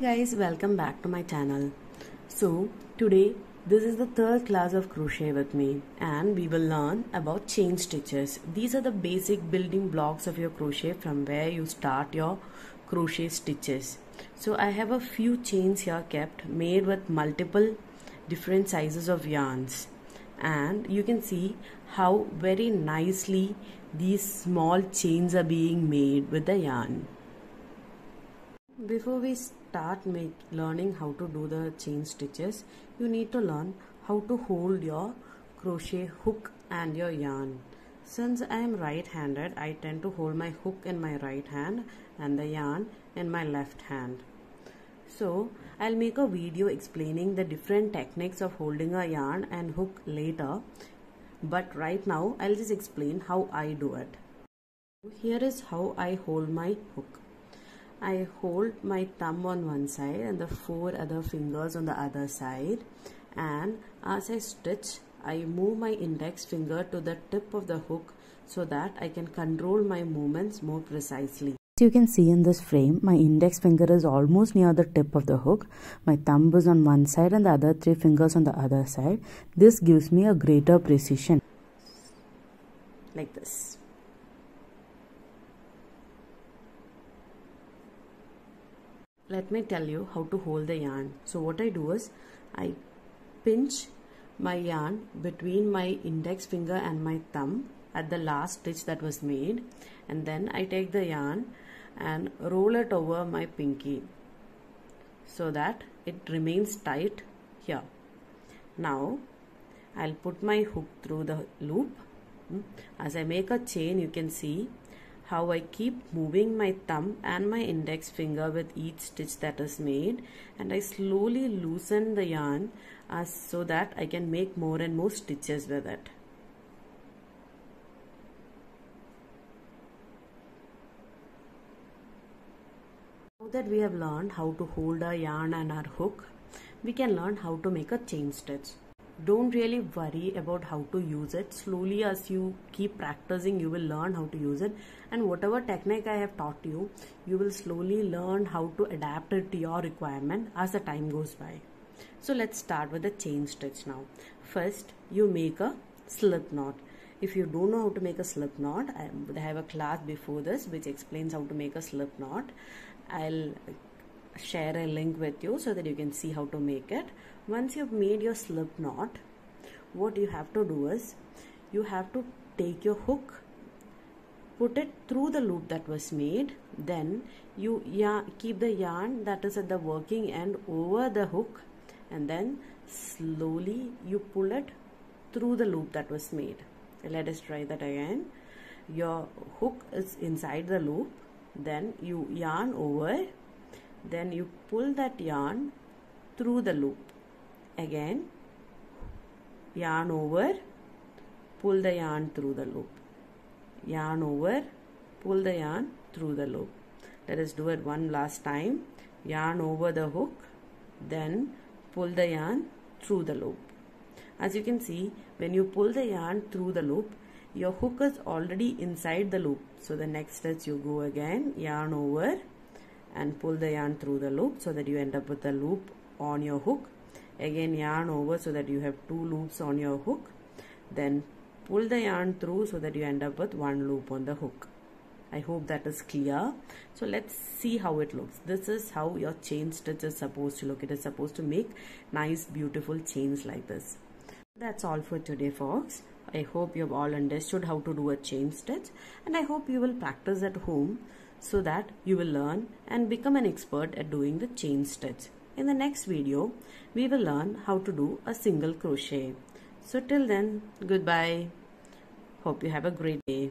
Guys, welcome back to my channel. So today this is the third class of crochet with me and we will learn about chain stitches. These are the basic building blocks of your crochet from where you start your crochet stitches. So I have a few chains here kept made with multiple different sizes of yarns and you can see how very nicely these small chains are being made with the yarn. Before we start make, learning how to do the chain stitches, you need to learn how to hold your crochet hook and your yarn. Since I am right handed, I tend to hold my hook in my right hand and the yarn in my left hand. So I'll make a video explaining the different techniques of holding a yarn and hook later. But right now I'll just explain how I do it. Here is how I hold my hook. I hold my thumb on one side and the four other fingers on the other side and as I stitch I move my index finger to the tip of the hook so that I can control my movements more precisely. As you can see in this frame, my index finger is almost near the tip of the hook. My thumb is on one side and the other three fingers on the other side. This gives me a greater precision. Like this. Let me tell you how to hold the yarn. So what I do is I pinch my yarn between my index finger and my thumb at the last stitch that was made and then I take the yarn and roll it over my pinky so that it remains tight here. Now I'll put my hook through the loop. Hmm. As I make a chain you can see how I keep moving my thumb and my index finger with each stitch that is made and I slowly loosen the yarn as so that I can make more and more stitches with it. Now that we have learned how to hold our yarn and our hook, we can learn how to make a chain stitch don't really worry about how to use it. Slowly as you keep practicing you will learn how to use it. And whatever technique i have taught you you will slowly learn how to adapt it to your requirement as the time goes by. So let's start with the chain stitch now. First you make a slip knot. If you don't know how to make a slip knot i have a class before this which explains how to make a slip knot. I'll share a link with you so that you can see how to make it. Once you've made your slip knot what you have to do is you have to take your hook put it through the loop that was made then you keep the yarn that is at the working end over the hook and then slowly you pull it through the loop that was made. Let us try that again. Your hook is inside the loop then you yarn over then you pull that yarn through the loop. Again yarn over pull the yarn through the loop. Yarn over pull the yarn through the loop. Let us do it one last time. Yarn over the hook then pull the yarn through the loop. As you can see when you pull the yarn through the loop your hook is already inside the loop. So the next stitch you go again yarn over and pull the yarn through the loop so that you end up with a loop on your hook. Again yarn over so that you have two loops on your hook. Then pull the yarn through so that you end up with one loop on the hook. I hope that is clear. So let's see how it looks. This is how your chain stitch is supposed to look. It is supposed to make nice beautiful chains like this. That's all for today folks. I hope you have all understood how to do a chain stitch and I hope you will practice at home so that you will learn and become an expert at doing the chain stitch in the next video, we will learn how to do a single crochet. So till then, goodbye. Hope you have a great day.